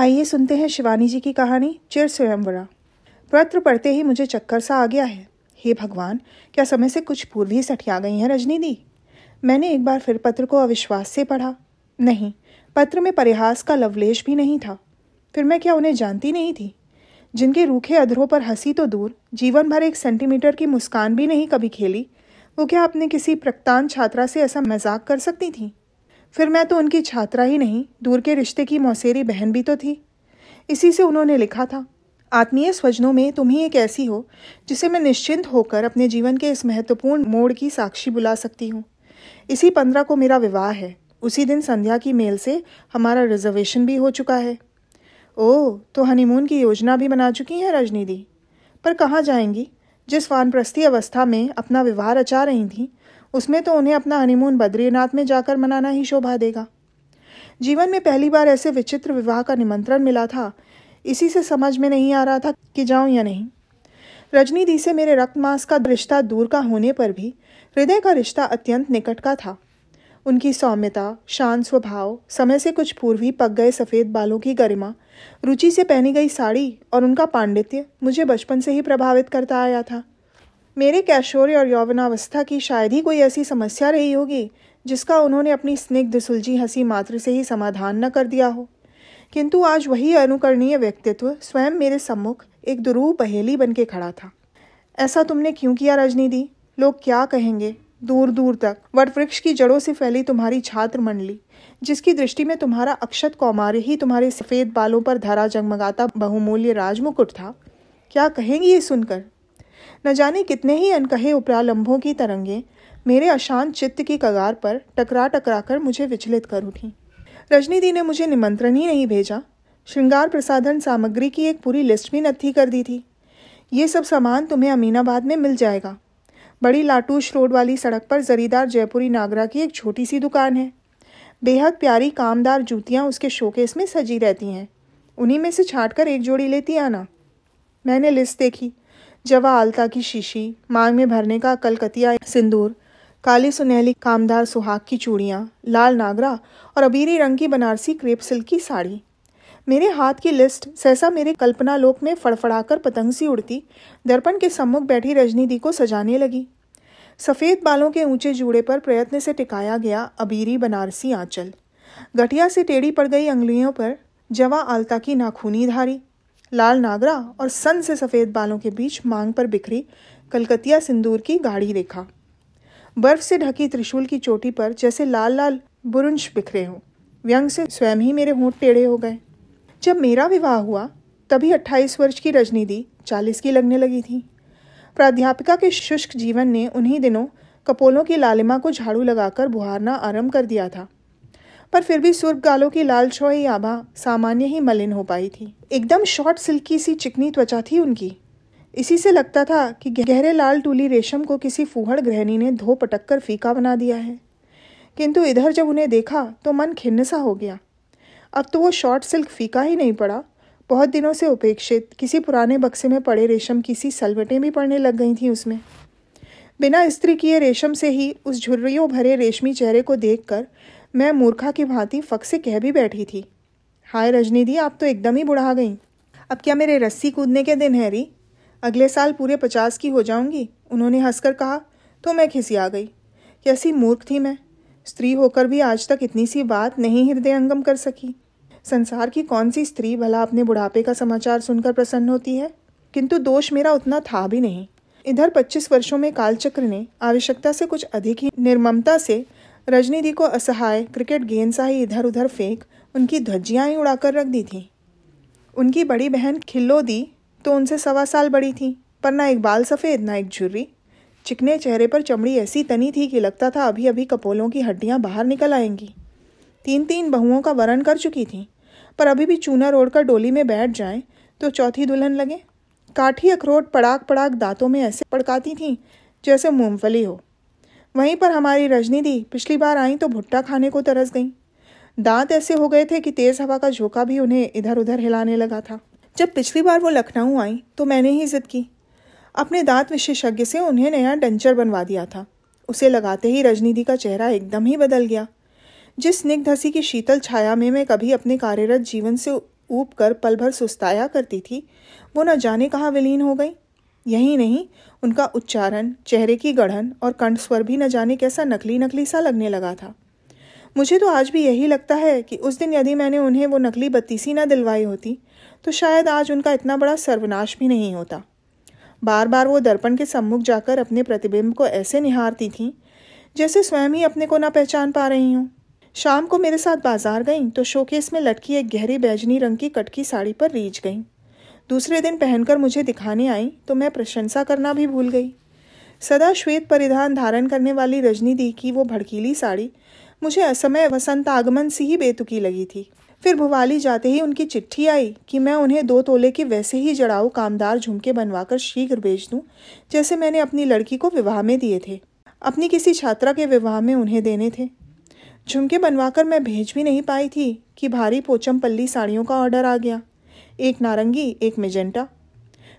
आइए सुनते हैं शिवानी जी की कहानी, चिर स्वयंवरा पत्र पढ़ते ही मुझे चक्कर सा आ गया है। हे भगवान, क्या समय से कुछ पूर्व ही सठिया गई हैं रजनी दी? मैंने एक बार फिर पत्र को अविश्वास से पढ़ा। नहीं, पत्र में परिहास का लवलेश भी नहीं था। फिर मैं क्या उन्हें जानती नहीं थी? जिनके रूखे अधरों पर हँसी तो दूर, जीवन भर एक सेंटीमीटर की मुस्कान भी नहीं कभी खेली, वो क्या अपने किसी प्रक्तान छात्रा से ऐसा मज़ाक कर सकती थी? फिर मैं तो उनकी छात्रा ही नहीं, दूर के रिश्ते की मौसेरी बहन भी तो थी। इसी से उन्होंने लिखा था, आत्मीय स्वजनों में तुम ही एक ऐसी हो, जिसे मैं निश्चिंत होकर अपने जीवन के इस महत्वपूर्ण मोड़ की साक्षी बुला सकती हूँ। इसी पंद्रह को मेरा विवाह है, उसी दिन संध्या की मेल से हमारा रिजर्वेशन भी हो चुका है। ओह तो हनीमून की योजना भी बना चुकी हैं रजनी दी पर कहाँ जाएँगी, जिस वानप्रस्थी अवस्था में अपना विवाह रचा रही थी उसमें तो उन्हें अपना हनीमून बद्रीनाथ में जाकर मनाना ही शोभा देगा। जीवन में पहली बार ऐसे विचित्र विवाह का निमंत्रण मिला था। इसी से समझ में नहीं आ रहा था कि जाऊँ या नहीं। रजनी दी से मेरे रक्त रक्तमास का रिश्ता दूर का होने पर भी हृदय का रिश्ता अत्यंत निकट का था। उनकी सौम्यता, शांत स्वभाव, समय से कुछ पूर्व ही पक गए सफ़ेद बालों की गरिमा, रुचि से पहनी गई साड़ी और उनका पांडित्य मुझे बचपन से ही प्रभावित करता आया था। मेरे कैशोर्य और यौवनावस्था की शायद ही कोई ऐसी समस्या रही होगी, जिसका उन्होंने अपनी स्निग्ध सुलझी हँसी मात्र से ही समाधान न कर दिया हो। किंतु आज वही अनुकरणीय व्यक्तित्व स्वयं मेरे सम्मुख एक दुरूह पहेली बन के खड़ा था। ऐसा तुमने क्यों किया रजनी दी लोग क्या कहेंगे? दूर दूर तक। वट वृक्ष की जड़ों से फैली तुम्हारी छात्र मंडली, जिसकी दृष्टि में तुम्हारा अक्षत कौमार्य ही तुम्हारे सफ़ेद बालों पर धरा जगमगाता बहुमूल्य राजमुकुट था। क्या कहेंगी ये सुनकर? न जाने कितने ही अनकहे उपरालंभों की तरंगे मेरे अशांत चित्त की कगार पर टकरा टकरा कर मुझे विचलित कर उठी। रजनी दी ने मुझे निमंत्रण ही नहीं भेजा। श्रृंगार प्रसाधन सामग्री की एक पूरी लिस्ट भी नत्थी कर दी थी। ये सब सामान तुम्हें अमीनाबाद में मिल जाएगा। बड़ी लाटूश रोड वाली सड़क पर जरीदार जयपुरी नागरा की एक छोटी सी दुकान है। बेहद प्यारी कामदार जूतियाँ उसके शोकेस में सजी रहती हैं। उन्हीं में से छाट कर एक जोड़ी लेती आना। मैंने लिस्ट देखी। जवा आलता की शीशी, मांग में भरने का कलकतिया सिंदूर, काली सुनहली कामदार सुहाग की चूड़ियाँ, लाल नागरा और अबीरी रंग की बनारसी क्रेप सिल्क की साड़ी। मेरे हाथ की लिस्ट सहसा मेरे कल्पना लोक में फड़फड़ाकर पतंग सी उड़ती, दर्पण के सम्मुख बैठी रजनी दी को सजाने लगी। सफ़ेद बालों के ऊँचे जूड़े पर प्रयत्न से टिकाया गया अबीरी बनारसी आंचल। गठिया से टेढ़ी पड़ गई अंगुलियों पर जवा आलता की नाखूनी धारी। लाल नागरा और सन से सफ़ेद बालों के बीच मांग पर बिखरी कलकतिया सिंदूर की गाढ़ी रेखा। बर्फ़ से ढकी त्रिशूल की चोटी पर जैसे लाल लाल बुरुंश बिखरे हों, व्यंग से स्वयं ही मेरे होंठ टेढ़े हो गए। जब मेरा विवाह हुआ, तभी अट्ठाईस वर्ष की रजनी दी चालीस की लगने लगी थी। प्राध्यापिका के शुष्क जीवन ने उन्हीं दिनों कपोलों की लालिमा को झाड़ू लगाकर बुहारना आरंभ कर दिया था। पर फिर भी सुर्ख गालों की लाल छोई आभा सामान्य ही मलिन हो पाई थी। एकदम शॉर्ट सिल्की सी चिकनी त्वचा थी उनकी। इसी से लगता था कि गहरे लाल टूली रेशम को किसी फूहड़ गृहणी ने धो पटक कर फीका बना दिया है। किंतु इधर जब उन्हें देखा तो मन खिन्न सा हो गया। अब तो वो शॉर्ट सिल्क फीका ही नहीं पड़ा। बहुत दिनों से उपेक्षित किसी पुराने बक्से में पड़े रेशम की सी सलवटें भी पड़ने लग गई थी उसमें। बिना स्त्री किए रेशम से ही उस झुर्रियों भरे रेशमी चेहरे को देखकर मैं मूर्खा की भांति फक से कह भी बैठी थी। हाय रजनी दी, आप तो एकदम ही बुढ़ा गई। अब क्या मेरे रस्सी कूदने के दिन है री? अगले साल पूरे पचास की हो जाऊँगी, उन्होंने हंसकर कहा तो मैं खिसिया गई। कैसी मूर्ख थी मैं। स्त्री होकर भी आज तक इतनी सी बात नहीं हृदयंगम कर सकी। संसार की कौन सी स्त्री भला अपने बुढ़ापे का समाचार सुनकर प्रसन्न होती है? किंतु दोष मेरा उतना था भी नहीं। इधर पच्चीस वर्षों में कालचक्र ने आवश्यकता से कुछ अधिक ही निर्ममता से रजनी दी को असहाय क्रिकेट गेंद सा ही इधर उधर फेंक उनकी धज्जियाँ ही उड़ाकर रख दी थी। उनकी बड़ी बहन खिल्लो दी तो उनसे सवा साल बड़ी थी, पर ना एक बाल सफ़ेद, ना एक झुर्री। चिकने चेहरे पर चमड़ी ऐसी तनी थी कि लगता था अभी अभी कपोलों की हड्डियाँ बाहर निकल आएँगी। तीन तीन बहुओं का वरण कर चुकी थी, पर अभी भी चूना रोड कर डोली में बैठ जाए तो चौथी दुल्हन लगे। काठी अखरोट पड़ाक पड़ाक दांतों में ऐसे पड़काती थीं जैसे मूंगफली हो। वहीं पर हमारी रजनी दी, पिछली बार आई तो भुट्टा खाने को तरस गई। दांत ऐसे हो गए थे कि तेज़ हवा का झोंका भी उन्हें इधर उधर हिलाने लगा था। जब पिछली बार वो लखनऊ आई तो मैंने ही जिद की। अपने दांत विशेषज्ञ से उन्हें नया डंचर बनवा दिया था। उसे लगाते ही रजनीति का चेहरा एकदम ही बदल गया। जिस स्निग्ध की शीतल छाया में मैं कभी अपने कार्यरत जीवन से ऊब कर पल भर सुस्ताया करती थी, वो न जाने कहाँ विलीन हो गई। यही नहीं, उनका उच्चारण, चेहरे की गढ़न और कंठ स्वर भी न जाने कैसा नकली नकली सा लगने लगा था। मुझे तो आज भी यही लगता है कि उस दिन यदि मैंने उन्हें वो नकली बत्तीसी ना दिलवाई होती तो शायद आज उनका इतना बड़ा सर्वनाश भी नहीं होता। बार बार वो दर्पण के सम्मुख जाकर अपने प्रतिबिंब को ऐसे निहारती थीं, जैसे स्वयं ही अपने को ना पहचान पा रही हूँ। शाम को मेरे साथ बाज़ार गईं तो शोकेस में लटकी एक गहरी बैजनी रंग की कटकी साड़ी पर रीझ गईं। दूसरे दिन पहनकर मुझे दिखाने आई तो मैं प्रशंसा करना भी भूल गई। सदा श्वेत परिधान धारण करने वाली रजनी दी की वो भड़कीली साड़ी मुझे असमय वसंत आगमन सी ही बेतुकी लगी थी। फिर भुवाली जाते ही उनकी चिट्ठी आई कि मैं उन्हें दो तोले के वैसे ही जड़ाऊ कामदार झुमके बनवाकर शीघ्र भेज दूँ, जैसे मैंने अपनी लड़की को विवाह में दिए थे। अपनी किसी छात्रा के विवाह में उन्हें देने थे। झुमके बनवाकर मैं भेज भी नहीं पाई थी कि भारी पोचम पल्ली साड़ियों का ऑर्डर आ गया। एक नारंगी, एक मेजेंटा।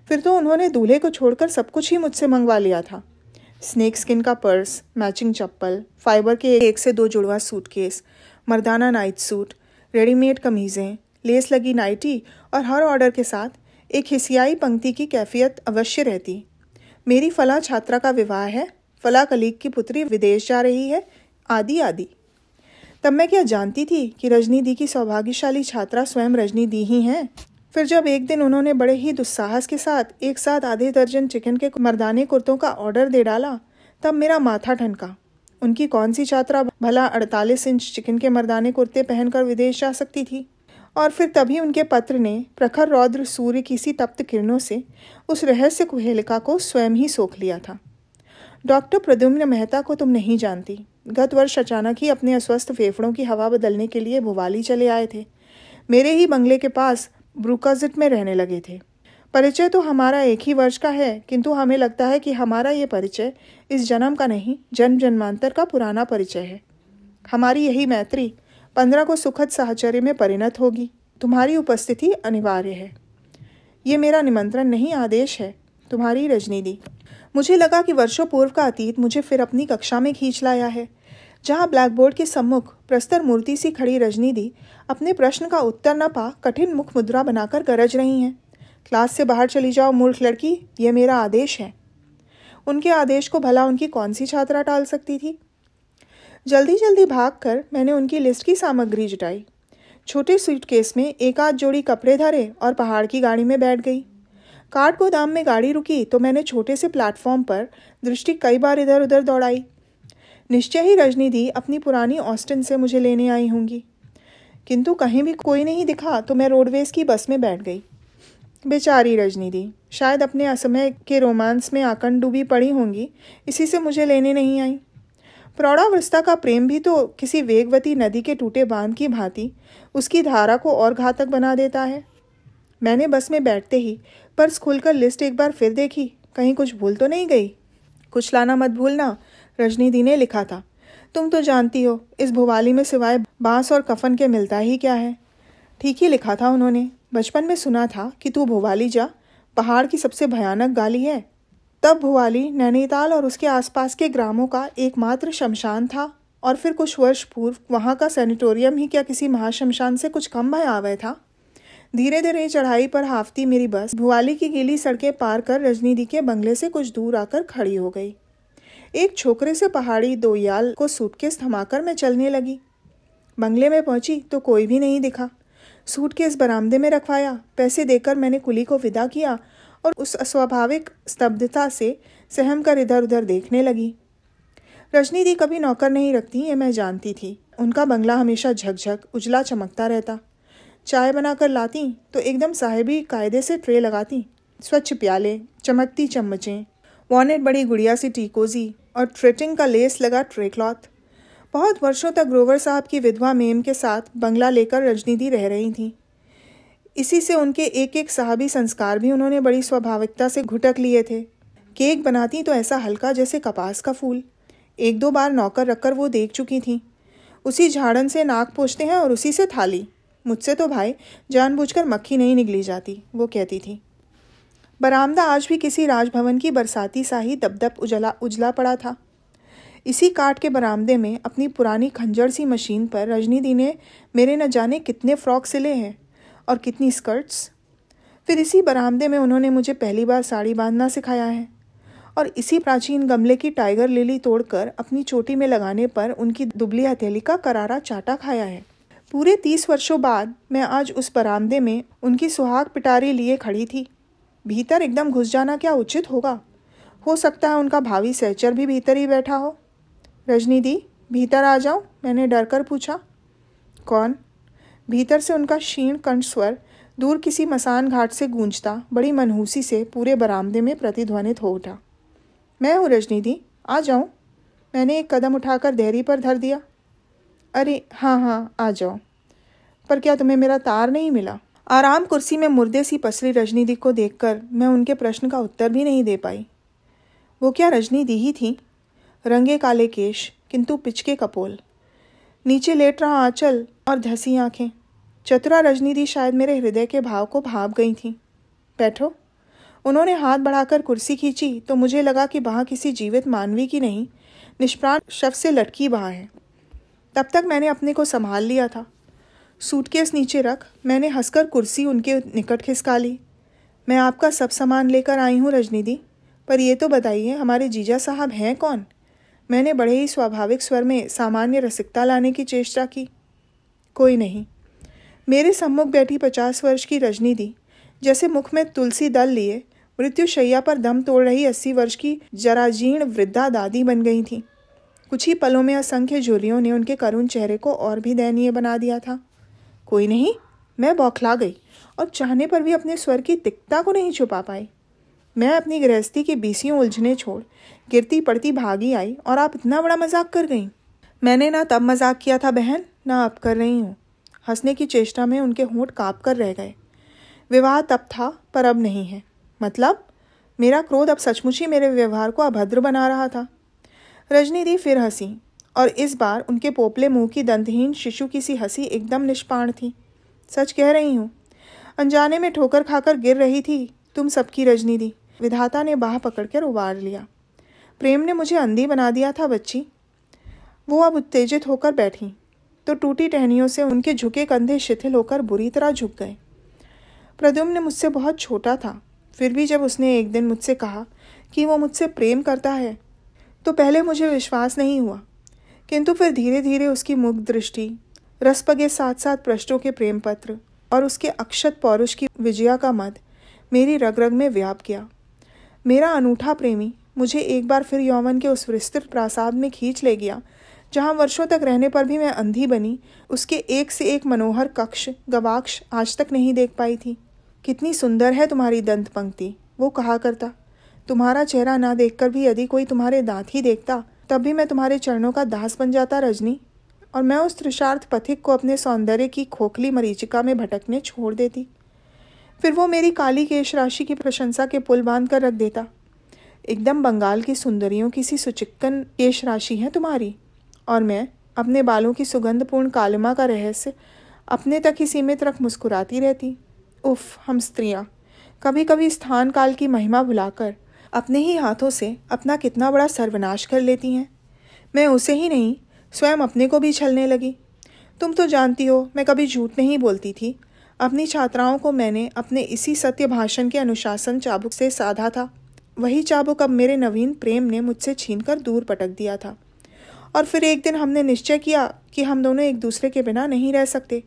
फिर तो उन्होंने दूल्हे को छोड़कर सब कुछ ही मुझसे मंगवा लिया था। स्नेक स्किन का पर्स, मैचिंग चप्पल, फाइबर के एक से दो जुड़वा सूटकेस, मर्दाना नाइट सूट, रेडीमेड कमीज़ें, लेस लगी नाइटी और हर ऑर्डर के साथ एक हिसियाई पंक्ति की कैफियत अवश्य रहती। मेरी फला छात्रा का विवाह है, फला कलीग की पुत्री विदेश जा रही है, आदि आदि। तब मैं क्या जानती थी कि रजनी दी की सौभाग्यशाली छात्रा स्वयं रजनी दी ही हैं? फिर जब एक दिन उन्होंने बड़े ही दुस्साहस के साथ, एक साथ आधे दर्जन चिकन के मर्दाने कुर्तों का ऑर्डर दे डाला, तब मेरा माथा ठनका। उनकी कौन सी छात्रा भला अड़तालीस इंच चिकन के मर्दाने कुर्ते पहनकर विदेश जा सकती थी? और फिर तभी उनके पत्र ने प्रखर रौद्र सूर्य की सी तप्त किरणों से उस रहस्य कुहेलिका को स्वयं ही सोख लिया था। डॉक्टर प्रद्युम्न मेहता को तुम नहीं जानती। गत वर्ष अचानक ही अपने अस्वस्थ फेफड़ों की हवा बदलने के लिए भुवाली चले आए थे। मेरे ही बंगले के पास ब्रुकाजिट में रहने लगे थे। परिचय तो हमारा एक ही वर्ष का है, किंतु हमें लगता है कि हमारा ये परिचय इस जन्म का नहीं जन्म जन्मांतर का पुराना परिचय है। हमारी यही मैत्री पंद्रह को सुखद साहचर्य में परिणत होगी। तुम्हारी उपस्थिति अनिवार्य है। ये मेरा निमंत्रण नहीं, आदेश है। तुम्हारी रजनी दी मुझे लगा कि वर्षों पूर्व का अतीत मुझे फिर अपनी कक्षा में खींच लाया है। जहाँ ब्लैक बोर्ड के सम्मुख प्रस्तर मूर्ति सी खड़ी रजनी दी अपने प्रश्न का उत्तर न पा कठिन मुख मुद्रा बनाकर गरज रही हैं। क्लास से बाहर चली जाओ, मूर्ख लड़की, ये मेरा आदेश है। उनके आदेश को भला उनकी कौन सी छात्रा टाल सकती थी? जल्दी जल्दी भाग कर मैंने उनकी लिस्ट की सामग्री जुटाई। छोटे सूटकेस में एक आध जोड़ी कपड़े धरे और पहाड़ की गाड़ी में बैठ गई। काट गोदाम में गाड़ी रुकी तो मैंने छोटे से प्लेटफॉर्म पर दृष्टि कई बार इधर उधर दौड़ाई। निश्चय ही रजनी दी अपनी पुरानी ऑस्टिन से मुझे लेने आई होंगी। किंतु कहीं भी कोई नहीं दिखा तो मैं रोडवेज़ की बस में बैठ गई। बेचारी रजनी दी शायद अपने असमय के रोमांस में आकन डूबी पड़ी होंगी, इसी से मुझे लेने नहीं आई। प्रौढ़ावस्था का प्रेम भी तो किसी वेगवती नदी के टूटे बाँध की भांति उसकी धारा को और घातक बना देता है। मैंने बस में बैठते ही पर्स खोलकर लिस्ट एक बार फिर देखी, कहीं कुछ भूल तो नहीं गई? कुछ लाना मत भूलना रजनी दी ने लिखा था, तुम तो जानती हो, इस भुवाली में सिवाय बाँस और कफन के मिलता ही क्या है? ठीक ही लिखा था उन्होंने, बचपन में सुना था कि तू भुवाली जा, पहाड़ की सबसे भयानक गाली है। तब भुवाली, नैनीताल और उसके आसपास के ग्रामों का एकमात्र शमशान था और फिर कुछ वर्ष पूर्व वहाँ का सैनिटोरियम ही क्या किसी महाशमशान से कुछ कम भयावह था? धीरे धीरे चढ़ाई पर हाफती मेरी बस भुवाली की गीली सड़कें पार कर रजनी दी के बंगले से कुछ दूर आकर खड़ी हो गई। एक छोकरे से पहाड़ी दो याल को सूटकेस थमाकर मैं चलने लगी। बंगले में पहुँची तो कोई भी नहीं दिखा। सूटकेस बरामदे में रखवाया। पैसे देकर मैंने कुली को विदा किया और उस अस्वाभाविक स्तब्धता से सहम कर इधर उधर देखने लगी। रजनी दी कभी नौकर नहीं रखती, ये मैं जानती थी। उनका बंगला हमेशा झकझक, उजला चमकता रहता। चाय बनाकर लाती तो एकदम साहेबी कायदे से ट्रे लगाती। स्वच्छ प्याले, चमकती चम्मचें, वॉनेट बड़ी गुड़िया सी टीकोजी और ट्रेटिंग का लेस लगा ट्रे क्लॉथ बहुत वर्षों तक ग्रोवर साहब की विधवा मेम के साथ बंगला लेकर रजनी दी रह रही थी। इसी से उनके एक एक साहबी संस्कार भी उन्होंने बड़ी स्वाभाविकता से घुटक लिए थे। केक बनाती तो ऐसा हल्का जैसे कपास का फूल। एक दो बार नौकर रखकर वो देख चुकी थी। उसी झाड़न से नाक पोछते हैं और उसी से थाली। मुझसे तो भाई जानबूझकर मक्खी नहीं निकली जाती, वो कहती थी। बरामदा आज भी किसी राजभवन की बरसाती सा ही दबदब उजला उजला पड़ा था। इसी काट के बरामदे में अपनी पुरानी खंजर सी मशीन पर रजनी दी ने मेरे न जाने कितने फ्रॉक सिले हैं और कितनी स्कर्ट्स। फिर इसी बरामदे में उन्होंने मुझे पहली बार साड़ी बांधना सिखाया है और इसी प्राचीन गमले की टाइगर लिली तोड़कर अपनी चोटी में लगाने पर उनकी दुबली हथेली का करारा चाटा खाया है। पूरे तीस वर्षों बाद मैं आज उस बरामदे में उनकी सुहाग पिटारी लिए खड़ी थी। भीतर एकदम घुस जाना क्या उचित होगा? हो सकता है उनका भावी सहचर भी भीतर ही बैठा हो। रजनी दी, भीतर आ जाओ, मैंने डर कर पूछा। कौन? भीतर से उनका क्षीण कंठ स्वर दूर किसी मसान घाट से गूंजता, बड़ी मनहूसी से पूरे बरामदे में प्रतिध्वनित हो उठा। मैं हूँ रजनी दी, आ जाऊँ मैंने एक कदम उठाकर देहरी पर धर दिया। अरे हाँ हाँ आ जाओ। पर क्या तुम्हें मेरा तार नहीं मिला? आराम कुर्सी में मुर्दे सी पसली रजनी दी को देखकर मैं उनके प्रश्न का उत्तर भी नहीं दे पाई। वो क्या रजनी दी ही थी? रंगे काले केश, किंतु पिचके कपोल। नीचे लेट रहा आंचल और धसी आँखें। चतुरा रजनी दी शायद मेरे हृदय के भाव को भाप गई थी। बैठो। उन्होंने हाथ बढ़ाकर कुर्सी खींची तो मुझे लगा कि वहाँ किसी जीवित मानवी की नहीं, निष्प्राण शव से लटकी वहाँ है। तब तक मैंने अपने को संभाल लिया था। सूटकेस नीचे रख, मैंने हंसकर कुर्सी उनके निकट खिसका ली। मैं आपका सब सामान लेकर आई हूँ रजनी दी पर यह तो बताइए, हमारे जीजा साहब हैं कौन? मैंने बड़े ही स्वाभाविक स्वर में सामान्य रसिकता लाने की चेष्टा की। कोई नहीं। मेरे सम्मुख बैठी पचास वर्ष की रजनी दी जैसे मुख में तुलसी दल लिए, मृत्यु शैया पर दम तोड़ रही अस्सी वर्ष की जराजीर्ण वृद्धा दादी बन गई थी। कुछ ही पलों में असंख्य झुर्रियों ने उनके करुण चेहरे को और भी दयनीय बना दिया था। कोई नहीं, मैं बौखला गई और चाहने पर भी अपने स्वर की तिक्ता को नहीं छुपा पाई। मैं अपनी गृहस्थी की बीसियों उलझने छोड़ गिरती पड़ती भागी आई और आप इतना बड़ा मज़ाक कर गई। मैंने ना तब मज़ाक किया था बहन, ना अब कर रही हूँ। हंसने की चेष्टा में उनके होंठ काँप कर रह गए। विवाह तब था, पर अब नहीं है। मतलब मेरा क्रोध अब सचमुच ही मेरे व्यवहार को अभद्र बना रहा था। रजनी दी फिर हँसी। और इस बार उनके पोपले मुँह की दंतहीन शिशु की सी हँसी एकदम निष्पाण थी। सच कह रही हूँ, अनजाने में ठोकर खाकर गिर रही थी तुम सबकी रजनी दी। विधाता ने बाह पकड़कर उबार लिया। प्रेम ने मुझे अंधी बना दिया था, बच्ची। वो अब उत्तेजित होकर बैठी तो टूटी टहनियों से उनके झुके कंधे शिथिल होकर बुरी तरह झुक गए। प्रद्युम्न मुझसे बहुत छोटा था, फिर भी जब उसने एक दिन मुझसे कहा कि वो मुझसे प्रेम करता है तो पहले मुझे विश्वास नहीं हुआ। किंतु फिर धीरे धीरे उसकी मुख दृष्टि, रसपगे साथ साथ पृष्ठों के प्रेम पत्र और उसके अक्षत पौरुष की विजया का मद मेरी रग रग में व्याप गया। मेरा अनूठा प्रेमी मुझे एक बार फिर यौवन के उस विस्तृत प्रासाद में खींच ले गया, जहाँ वर्षों तक रहने पर भी मैं अंधी बनी, उसके एक से एक मनोहर कक्ष, गवाक्ष आज तक नहीं देख पाई थी। कितनी सुंदर है तुम्हारी दंत पंक्ति, वो कहा करता। तुम्हारा चेहरा ना देखकर भी यदि कोई तुम्हारे दांत ही देखता तब भी मैं तुम्हारे चरणों का दास बन जाता, रजनी। और मैं उस त्रिशार्थ पथिक को अपने सौंदर्य की खोखली मरीचिका में भटकने छोड़ देती। फिर वो मेरी काली केश राशि की प्रशंसा के पुल बाँध कर रख देता। एकदम बंगाल की सुंदरियों की सी सुचिक्कन केश राशि है तुम्हारी। और मैं अपने बालों की सुगंधपूर्ण कालिमा का रहस्य अपने तक ही सीमित रख मुस्कुराती रहती। उफ, हम स्त्रियाँ कभी कभी स्थान काल की महिमा भुलाकर अपने ही हाथों से अपना कितना बड़ा सर्वनाश कर लेती हैं। मैं उसे ही नहीं, स्वयं अपने को भी छलने लगी। तुम तो जानती हो, मैं कभी झूठ नहीं बोलती थी। अपनी छात्राओं को मैंने अपने इसी सत्य भाषण के अनुशासन चाबुक से साधा था। वही चाबुक अब मेरे नवीन प्रेम ने मुझसे छीनकर दूर पटक दिया था। और फिर एक दिन हमने निश्चय किया कि हम दोनों एक दूसरे के बिना नहीं रह सकते।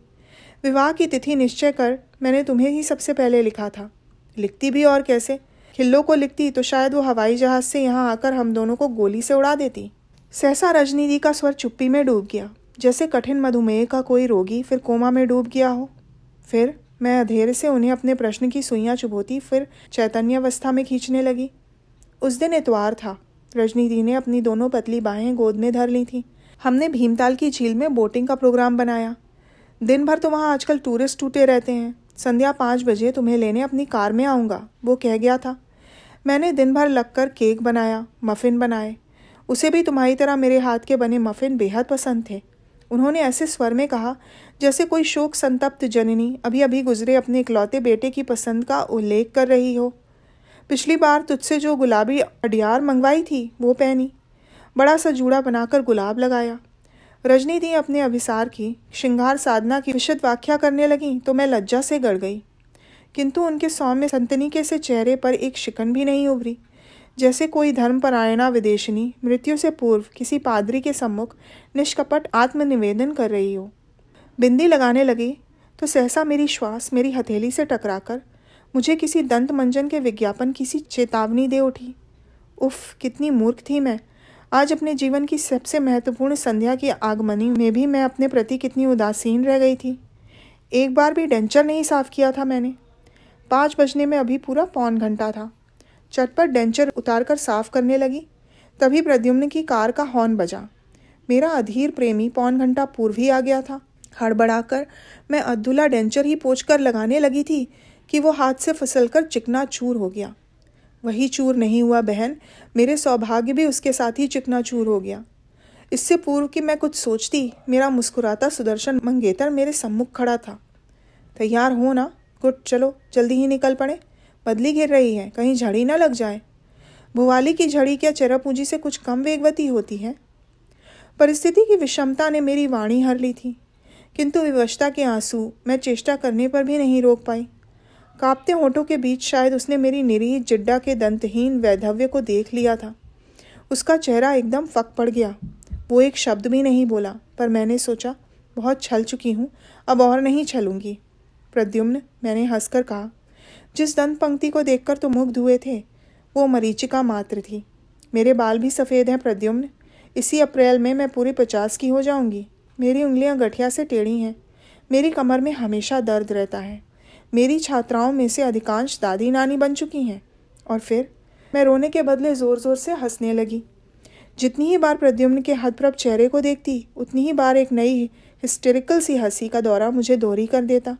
विवाह की तिथि निश्चय कर मैंने तुम्हें ही सबसे पहले लिखा था। लिखती भी और कैसे? खिल्लो को लिखती तो शायद वो हवाई जहाज़ से यहाँ आकर हम दोनों को गोली से उड़ा देती। सहसा रजनीति का स्वर चुप्पी में डूब गया। जैसे कठिन मधुमेह का कोई रोगी फिर कोमा में डूब गया हो। फिर मैं अधेर से उन्हें अपने प्रश्न की सुइयाँ चुभोती, फिर चैतन्यावस्था में खींचने लगी। उस दिन इतवार था। रजनीति ने अपनी दोनों पतली बाहें गोद में धर ली थी। हमने भीमताल की झील में बोटिंग का प्रोग्राम बनाया। दिन भर तो वहाँ आजकल टूरिस्ट टूटे रहते हैं। संध्या पाँच बजे तुम्हें लेने अपनी कार में आऊँगा, वो कह गया था। मैंने दिन भर लगकर केक बनाया, मफ़िन बनाए। उसे भी तुम्हारी तरह मेरे हाथ के बने मफ़िन बेहद पसंद थे। उन्होंने ऐसे स्वर में कहा, जैसे कोई शोक संतप्त जननी अभी अभी गुजरे अपने इकलौते बेटे की पसंद का उल्लेख कर रही हो। पिछली बार तुझसे जो गुलाबी अडियार मंगवाई थी, वो पहनी। बड़ा सा जूड़ा बनाकर गुलाब लगाया। रजनी दी अपने अभिसार की, श्रृंगार साधना की विशद व्याख्या करने लगी तो मैं लज्जा से गड़ गई। किंतु उनके सौम्य संतनिके से चेहरे पर एक शिकन भी नहीं उभरी। जैसे कोई धर्मपरायणा विदेशनी, मृत्यु से पूर्व किसी पादरी के सम्मुख निष्कपट आत्मनिवेदन कर रही हो। बिंदी लगाने लगी तो सहसा मेरी श्वास मेरी हथेली से टकराकर मुझे किसी दंत मंजन के विज्ञापन की सी चेतावनी दे उठी। उफ, कितनी मूर्ख थी मैं। आज अपने जीवन की सबसे महत्वपूर्ण संध्या की आगमनी में भी मैं अपने प्रति कितनी उदासीन रह गई थी। एक बार भी डेंचर नहीं साफ़ किया था मैंने। पाँच बजने में अभी पूरा पौन घंटा था। चटपट डेंचर उतार कर साफ़ करने लगी। तभी प्रद्युम्न की कार का हॉर्न बजा। मेरा अधीर प्रेमी पौन घंटा पूर्व ही आ गया था। हड़बड़ाकर मैं अधुला डेंचर ही पोच कर लगाने लगी थी कि वो हाथ से फिसलकर चिकना चूर हो गया। वही चूर नहीं हुआ बहन। मेरे सौभाग्य भी उसके साथ ही चिकना चूर हो गया। इससे पूर्व कि मैं कुछ सोचती, मेरा मुस्कुराता सुदर्शन मंगेतर मेरे सम्मुख खड़ा था। तैयार हो ना? गुड चलो, जल्दी ही निकल पड़े। बदली गिर रही है, कहीं झड़ी ना लग जाए। भुवाली की झड़ी क्या चरपूंजी से कुछ कम वेगवती होती है? परिस्थिति की विषमता ने मेरी वाणी हर ली थी। किंतु विवशता के आँसू मैं चेष्टा करने पर भी नहीं रोक पाई। कांपते होठों के बीच शायद उसने मेरी निरीह जिड्डा के दंतहीन वैधव्य को देख लिया था। उसका चेहरा एकदम फक पड़ गया। वो एक शब्द भी नहीं बोला, पर मैंने सोचा, बहुत छल चुकी हूँ, अब और नहीं छलूँगी। प्रद्युम्न, मैंने हंसकर कहा, जिस दंत पंक्ति को देखकर तुम मुग्ध हुए थे, वो मरीचिका मात्र थी। मेरे बाल भी सफ़ेद हैं, प्रद्युम्न। इसी अप्रैल में मैं पूरी पचास की हो जाऊँगी। मेरी उंगलियाँ गठिया से टेढ़ी हैं। मेरी कमर में हमेशा दर्द रहता है। मेरी छात्राओं में से अधिकांश दादी नानी बन चुकी हैं। और फिर मैं रोने के बदले ज़ोर ज़ोर से हंसने लगी। जितनी ही बार प्रद्युम्न के हदप्रभ चेहरे को देखती, उतनी ही बार एक नई हिस्टेरिकल सी हँसी का दौरा मुझे दोहरी कर देता।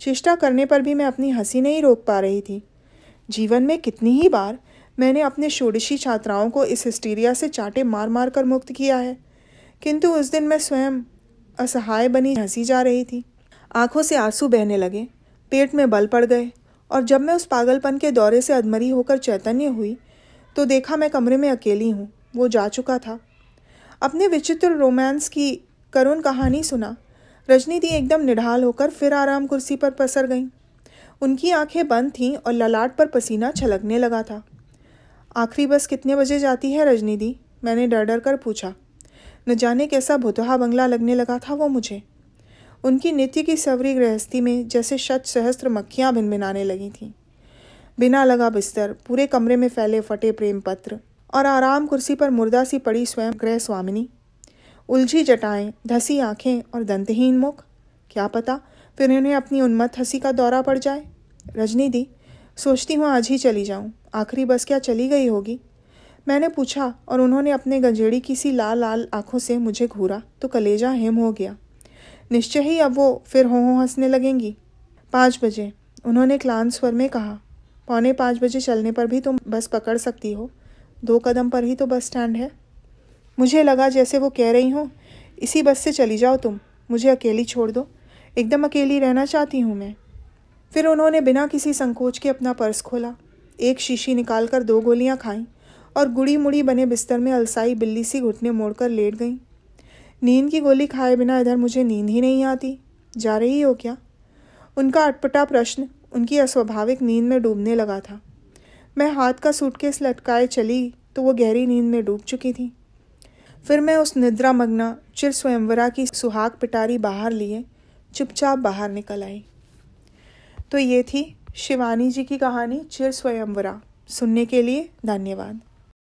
चेष्टा करने पर भी मैं अपनी हँसी नहीं रोक पा रही थी। जीवन में कितनी ही बार मैंने अपने षोडशी छात्राओं को इस हिस्टीरिया से चाटे मार मार कर मुक्त किया है, किंतु उस दिन मैं स्वयं असहाय बनी हँसी जा रही थी। आँखों से आँसू बहने लगे। पेट में बल पड़ गए और जब मैं उस पागलपन के दौरे से अधमरी होकर चैतन्य हुई तो देखा मैं कमरे में अकेली हूँ, वो जा चुका था। अपने विचित्र रोमांस की करुण कहानी सुना, रजनी दी एकदम निढाल होकर फिर आराम कुर्सी पर पसर गईं। उनकी आँखें बंद थीं और ललाट पर पसीना छलकने लगा था। आखिरी बस कितने बजे जाती है रजनी दी? मैंने डर डर कर पूछा। न जाने कैसा भुतहा बंगला लगने लगा था वो मुझे। उनकी नित्य की सवरी गृहस्थी में जैसे शत सहस्त्र मक्खियाँ भिनभिनाने लगी थीं। बिना लगा बिस्तर, पूरे कमरे में फैले फटे प्रेम पत्र और आराम कुर्सी पर मुर्दा सी पड़ी स्वयं गृह स्वामिनी। उलझी जटाएँ, धसी आँखें और दंतहीन मुख। क्या पता फिर उन्हें अपनी उन्मत्त हँसी का दौरा पड़ जाए? रजनी दी, सोचती हूँ आज ही चली जाऊँ। आखिरी बस क्या चली गई होगी? मैंने पूछा और उन्होंने अपने गंजेड़ी की सी लाल लाल आँखों से मुझे घूरा तो कलेजा हेम हो गया। निश्चय ही अब वो फिर हो हंसने लगेंगी। पाँच बजे, उन्होंने क्लान स्वर में कहा, पौने पाँच बजे चलने पर भी तुम बस पकड़ सकती हो। दो कदम पर ही तो बस स्टैंड है। मुझे लगा जैसे वो कह रही हूँ, इसी बस से चली जाओ तुम, मुझे अकेली छोड़ दो। एकदम अकेली रहना चाहती हूँ मैं। फिर उन्होंने बिना किसी संकोच के अपना पर्स खोला। एक शीशी निकाल कर दो गोलियाँ खाईं और गुड़ी मुड़ी बने बिस्तर में अलसाई बिल्ली सी घुटने मोड़कर लेट गईं। नींद की गोली खाए बिना इधर मुझे नींद ही नहीं आती। जा रही हो क्या? उनका अटपटा प्रश्न उनकी अस्वाभाविक नींद में डूबने लगा था। मैं हाथ का सूटकेस लटकाए चली तो वो गहरी नींद में डूब चुकी थी। फिर मैं उस निद्रा मग्ना चिर स्वयंवरा की सुहाग पिटारी बाहर लिए, चुपचाप बाहर निकल आई। तो ये थी शिवानी जी की कहानी, चिर स्वयंवरा। सुनने के लिए धन्यवाद।